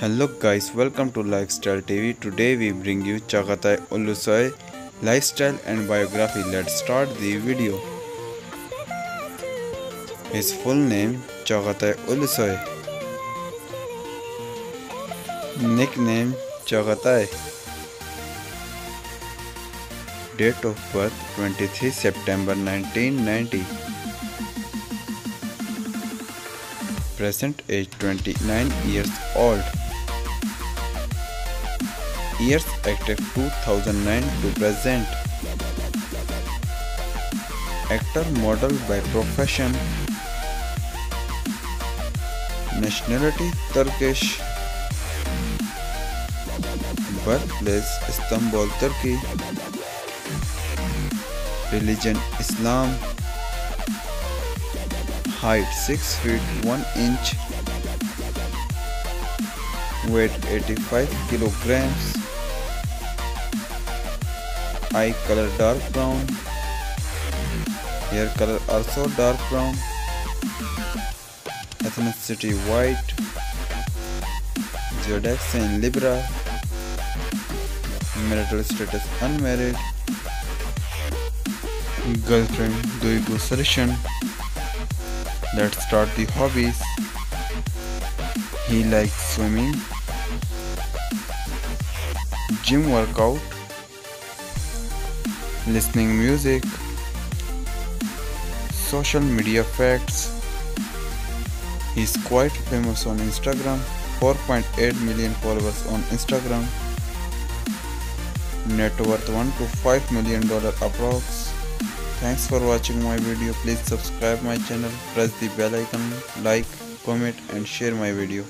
Hello guys welcome to lifestyle TV today we bring you Cagatay Ulusoy lifestyle and biography let's start the video his full name Cagatay Ulusoy nickname Cagatay date of birth 23 September 1990 Present age 29 years old. Years active 2009 to present. Actor model by profession. Nationality Turkish. Birthplace Istanbul, Turkey. Religion Islam. Height 6 feet 1 inch. Weight 85 kilograms. Eye color dark brown. Hair color also dark brown. Ethnicity white. Zodiac sign Libra. Marital status unmarried. Girlfriend Duygu Sarışın. Let's start the hobbies. He likes swimming, gym workout, listening music, social media facts. He's quite famous on Instagram, 4.8 million followers on Instagram. Net worth 1 to 5 million dollar approx. Thanks for watching my video. Please subscribe my channel, press the bell icon, like, comment and share my video.